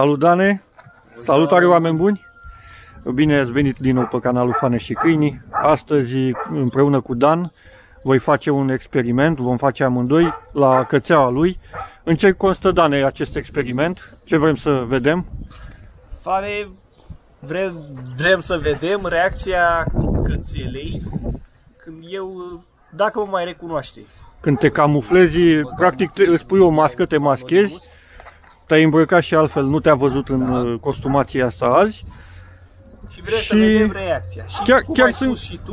Salut, Dane! Salutare, oameni buni! Bine ați venit din nou pe canalul Fane și Câinii. Astăzi, împreună cu Dan, voi face un experiment, vom face amândoi la cățeaua lui. În ce constă, Dane, acest experiment? Ce vrem să vedem? Fane, vrem, vrem să vedem reacția cățelei când eu, dacă mă mai recunoaște. Când te camuflezi, practic te, îți pui o mască, te maschezi, te-ai îmbrăcat și altfel, nu te-a văzut în Da. uh, costumația asta azi. Și vrem Și- să vedem reacția. Și chiar- cum chiar ai sunt- spus și tu,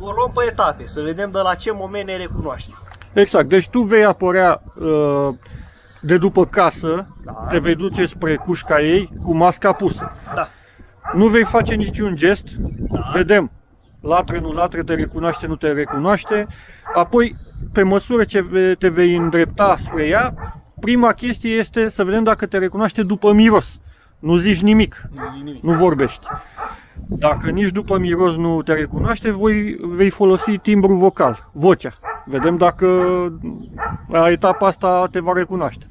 o luăm pe etape, să vedem de la ce moment ne recunoaște. Exact, deci tu vei apărea uh, de după casă, Da. te vei duce spre cușca ei cu masca pusă. Da. Nu vei face niciun gest, vedem, latre, nu latre, te recunoaște, nu te recunoaște. Apoi, pe măsură ce ve- te vei îndrepta spre ea, prima chestie este să vedem dacă te recunoaște după miros. Nu zici nimic, Nu zic nimic. nu vorbești. Dacă nici după miros nu te recunoaște, voi, vei folosi timbru vocal, vocea. Vedem dacă la etapa asta te va recunoaște.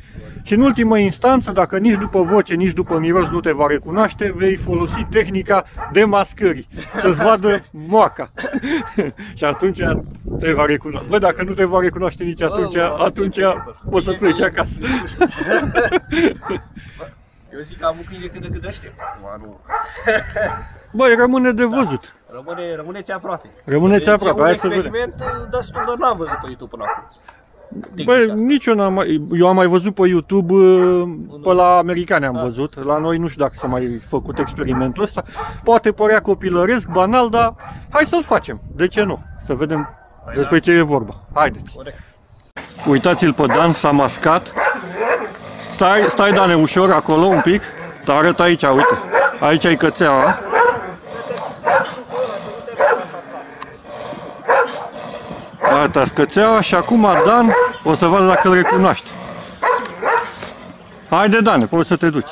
Și în ultimă instanță, dacă nici după voce, nici după miros nu te va recunoaște, vei folosi tehnica de mascării, să-ți vadă moaca. și atunci te va recunoaște. Bă, dacă nu te va recunoaște nici atunci, Bă, bă, atunci ce super. o să pleci acasă. Eu zic că am un câine cât de cât aștept. Acum nu. Băi, rămâne de văzut. Rămâne, rămâneți aproape. Rămâneți Deci aproape, e un hai să vedem. experiment uh, destul de n-am văzut pe YouTube până acum. Băi, Tehnica asta. nici eu n-am mai, eu am mai văzut pe YouTube, uh, pe la americani am Da. văzut, la noi nu știu dacă s-a mai făcut experimentul ăsta. Poate părea copilăresc, banal, dar hai să-l facem. De ce nu? Să vedem Păi despre da. ce e vorba. Haideți. Corect. Uitați-l pe Dan, s-a mascat. Stai, stai Dane, ușor acolo un pic. Să arăt aici, uite. Aici ai cățeaua. Arăta cățeaua și acum Dan o să vadă dacă îl recunoaște. Haide Dan, poți să te duci.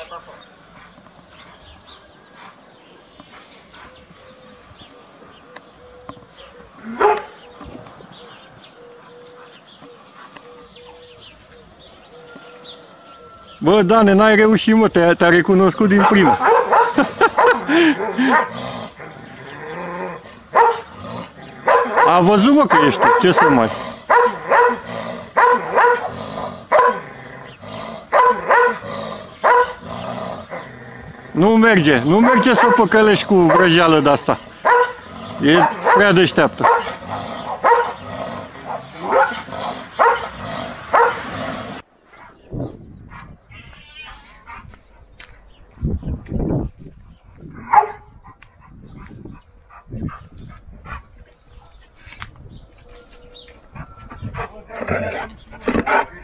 Bă, Dane, n-ai reușit, mă, te-a, te recunoscut din prima. A văzut, mă, că ești tu. Ce să mai... Nu merge, nu merge să o păcălești cu vrăjeală de asta. E prea deșteaptă.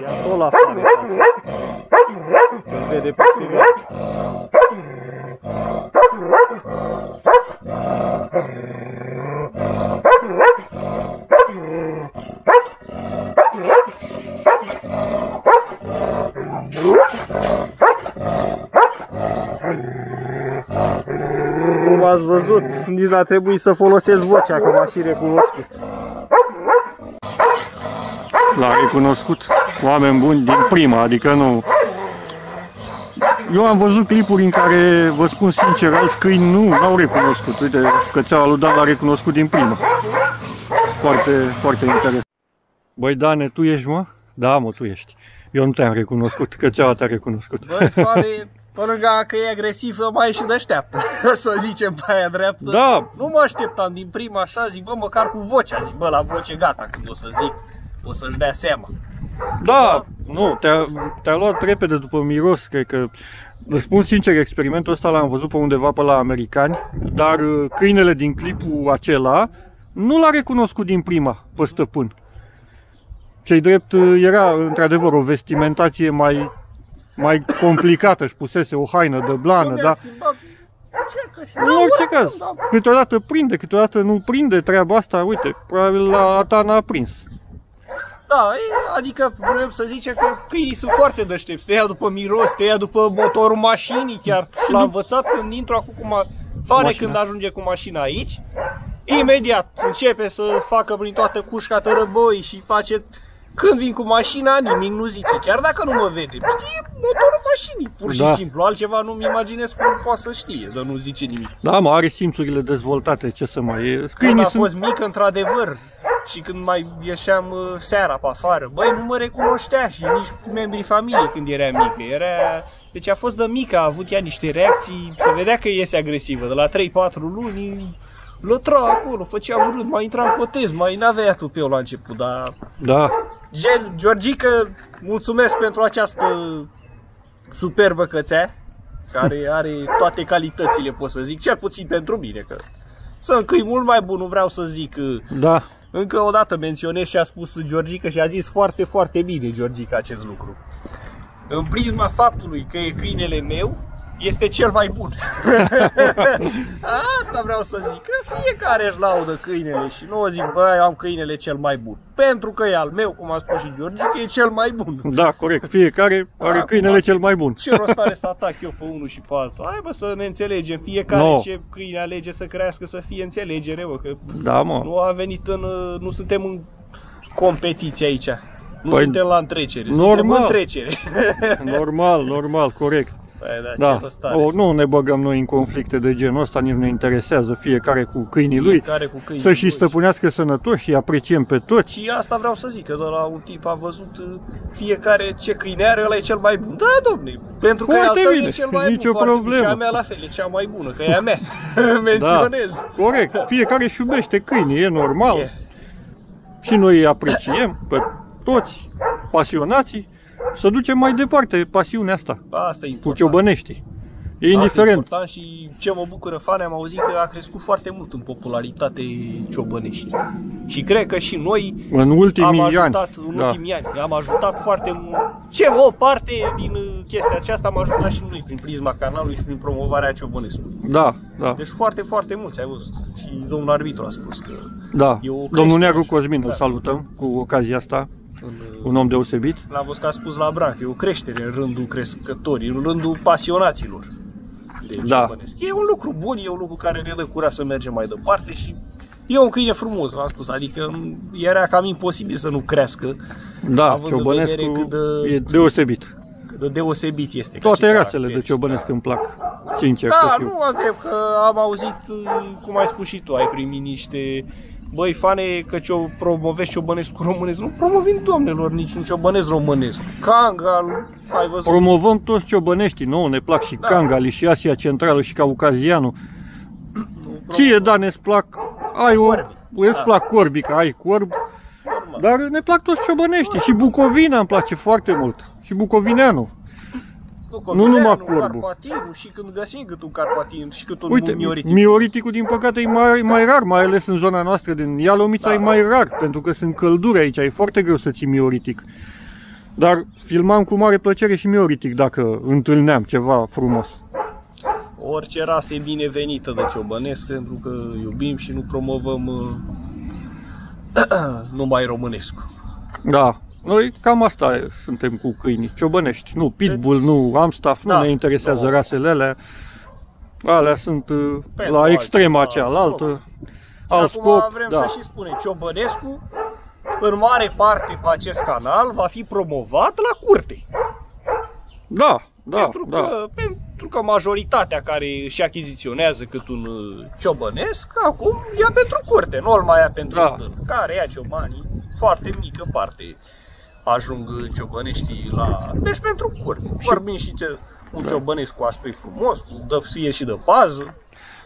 Ia tot la afară. Îl vede pe privire. Cum ați văzut, nici n-a trebuit să folosesc vocea, că m-a și recunoscut. L-a recunoscut oameni buni din prima, adică nu... Eu am văzut clipuri în care, vă spun sincer, alți câini nu au recunoscut. Uite, cățeaua lui Dan l-a recunoscut din prima. Foarte, foarte interesant. Băi, Dane, tu ești, mă? Da, mă, tu ești. Eu nu te-am recunoscut, cățeaua te-a recunoscut. Bă, Fane, pe lângă că e agresivă, mai e și deșteaptă. să zicem pe aia dreaptă. Da. Nu mă așteptam din prima așa, zic, bă, măcar cu vocea, zic, bă, la voce gata, când o să zic, o să-și dea seama. Da, nu, te-a, te-a luat repede după miros, cred că... Îți spun sincer, experimentul ăsta l-am văzut pe undeva pe la americani, dar uh, câinele din clipul acela nu l-a recunoscut din prima pe stăpân. Cei drept uh, era într-adevăr o vestimentație mai, mai complicată, își pusese o haină de blană, Nu mi-a da? schimbat Ce, că și- În Da, orice oricum, caz, da. câteodată prinde, câteodată nu prinde treaba asta, uite, probabil la a ta n-a prins. Da, e, adică vrem să zicem că câinii sunt foarte deștepți. Te ia după miros, te ia după motorul mașinii chiar. L-am învățat când intru acum cu ma... Fane Mașina. când ajunge cu mașina aici, imediat începe să facă prin toată cușca tărăboi și face când vin cu mașina, nimic nu zice, chiar dacă nu mă vede. Știe motorul mașinii, pur și Da. simplu. Altceva nu-mi imaginez cum poate să știe, dar nu zice nimic. Da, mă, are simțurile dezvoltate, ce să mai... e. Când Câinii a sunt... fost mic, într-adevăr, și când mai ieșeam uh, seara pe afară, băi, nu mă recunoștea și nici membrii familiei când era mică. Era... Deci a fost de mică, a avut ea niște reacții, se vedea că iese agresivă. De la 3-4 luni, lătra acolo, făcea urât, mai intra în cotez, mai n-avea tu pe eu la început, dar... Da, Gen, Georgica, mulțumesc pentru această superbă cățea, care are toate calitățile, pot să zic, cel puțin pentru mine, că sunt câini mult mai bun, nu vreau să zic uh, da, încă o dată menționez și a spus Georgica și a zis foarte, foarte bine Georgica acest lucru. În prisma faptului că e câinele meu, este cel mai bun. Asta vreau să zic, că fiecare își laudă câinele și nu o zic, bă, eu am câinele cel mai bun. Pentru că e al meu, cum a spus și Georgica, e cel mai bun. da, corect. Fiecare are Acum- câinele cel mai bun. Ce rost are să atac eu pe unul și pe altul? Hai bă să ne înțelegem, fiecare No. ce câine alege să crească să fie înțelegere, bă, că Da, mă. nu am venit în, uh, nu suntem în competiție aici. Nu Păi, suntem la întrecere, suntem normal. în trecere. Normal, normal, corect. Păi, da, Da, ce rost are o, să- nu ne băgăm noi în conflicte de genul ăsta, nici nu ne interesează fiecare cu câinii lui. Fiecare cu câinii Să și lui. stăpânească sănătoși și apreciem pe toți. Și asta vreau să zic, că de la un tip am văzut uh, fiecare ce câine are, ăla e cel mai bun. Da, domne, pentru că Foarte al tău bine, e cel mai nicio bun. foarte bun. Și problemă. a mea la fel, e cea mai bună, că e a mea. Menționez. Da, corect. Fiecare își iubește câinii, e normal. E. Și noi îi apreciem pe toți pasionații să ducem mai departe pasiunea asta Asta e cu important. ciobăneștii. E Asta indiferent. important și ce mă bucură fane, am auzit că a crescut foarte mult în popularitate ciobănești. Și cred că și noi În ultimii am ani. ajutat în da. ultimii ani. Am ajutat foarte mult. Ce o parte din uh, chestia aceasta am ajutat și noi prin prisma canalului și prin promovarea Ciobănescu. Da, da, Deci foarte, foarte mulți ai văzut. Și domnul arbitru a spus că da. e o creștere Domnul Neagru și- Cosmin îl da. salutăm cu ocazia asta. În, uh, Un om deosebit. L-am văzut că a spus la Branc, e o creștere în rândul crescătorilor, în rândul pasionaților de Da. ciobănesc. E un lucru bun, e un lucru care ne dă curaj să mergem mai departe și e un câine frumos, v-am spus, adică era cam imposibil să nu crească Da, Având în Ciobănescu vedere cât de- e deosebit. cât de deosebit este. ca Toate și rasele caracter. de ciobănesc îmi plac, sincer Da, să fiu. nu avem, că am auzit, cum ai spus și tu, ai primit niște Băi, fane, că ce promovezi ciobănesc cu românesc. Nu promovim, domnilor, niciun ciobănesc românesc. Kangal, ai văzut? Promovăm toți ciobăneștii, nouă ne plac și Da. Kangali, și Asia Centrală, și Caucazianul. Nu Ție, da, ne plac, ai o, Corbi. îți Da. plac corbii, că ai corb, promovăm. dar ne plac toți ciobăneștii. Și Bucovina îmi place foarte mult. Și Bucovineanu. Nu numai corbul. Carpatinul și când găsim cât un carpatin și cât un Uite, mioritic. mioriticul din păcate e mai, mai rar, mai ales în zona noastră din Ialomița Da. e mai rar, pentru că sunt călduri aici, e foarte greu să ții mioritic. Dar filmam cu mare plăcere și mioritic dacă întâlneam ceva frumos. Orice rasă e binevenită de ciobănesc pentru că iubim și nu promovăm uh, numai românesc. Da, noi cam asta e, suntem cu câinii, ciobănești. Nu pitbull, nu amstaff, nu Da, ne interesează nu. rasele alea. Alea sunt uh, Pentru la altceva, extrema alt cealaltă. scop. Alt și acum scop, vrem da. să și spunem, Ciobănescu în mare parte pe acest canal va fi promovat la curte. Da, da, pentru, da. că, pentru că majoritatea care își achiziționează cât un uh, ciobănesc, acum ia pentru curte, nu îl mai ia pentru Da. stân. Care ia ciobanii, foarte mică parte ajung ciobăneștii la... Deci pentru curte. Vorbim și de un Da. ciobănesc cu aspect frumos, cu dăfsie și de pază.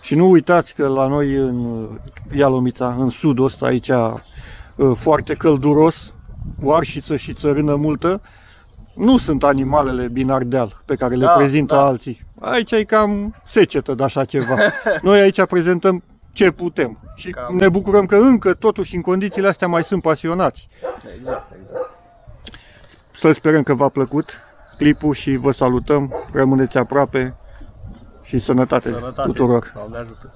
Și nu uitați că la noi în uh, Ialomița, în sudul ăsta aici, uh, foarte călduros, cu arșiță și țărână multă, nu sunt animalele binardeal pe care le Da, prezintă da. alții. Aici e cam secetă de așa ceva. Noi aici prezentăm ce putem și Cam. ne bucurăm că încă totuși în condițiile astea mai sunt pasionați. Exact, exact. Să sperăm că v-a plăcut clipul și vă salutăm, rămâneți aproape și sănătate, Sănătate. tuturor! Doamne ajută.